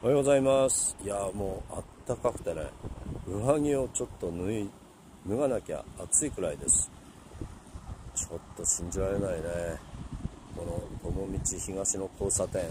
おはようございます。いやもうあったかくてね上着をちょっと脱い脱がなきゃ暑いくらいです。ちょっと信じられないね。この友道東の交差点。